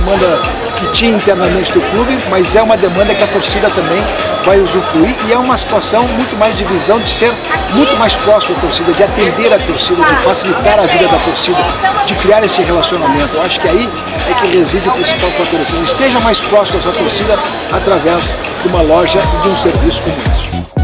demanda que tinha internamente do clube, mas é uma demanda que a torcida também vai usufruir e é uma situação muito mais de visão de ser muito mais próximo da torcida, de atender a torcida, de facilitar a vida da torcida, de criar esse relacionamento. Eu acho que aí é que reside o principal fator. Assim, esteja mais próximo da sua torcida através de uma loja e de um serviço como este.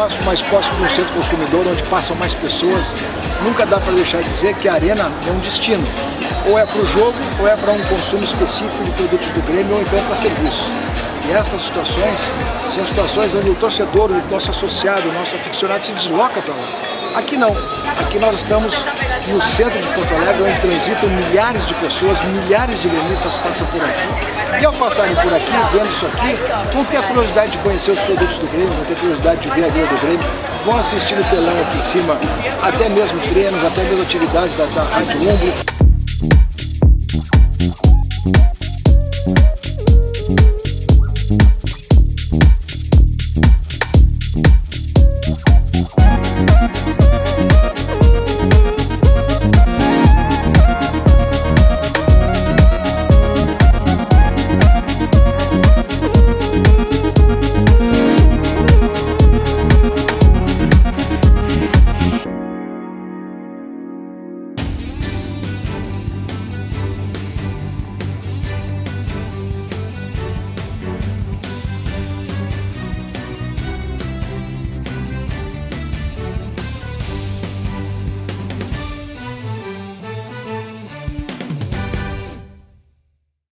Próximo, mais próximo do centro consumidor, onde passam mais pessoas. Nunca dá para deixar de dizer que a arena é um destino. Ou é para o jogo, ou é para um consumo específico de produtos do Grêmio, ou então para serviços. E estas situações são situações onde o torcedor, o nosso associado, o nosso aficionado se desloca para lá. Aqui não. Aqui nós estamos no centro de Porto Alegre, onde transitam milhares de pessoas, milhares de gremistas passam por aqui. E ao passarem por aqui, vendo isso aqui, vão ter a curiosidade de conhecer os produtos do Grêmio, vão ter a curiosidade de ver a vida do Grêmio, vão assistir o telão aqui em cima, até mesmo treinos, até mesmo atividades da, da Rádio Umbro.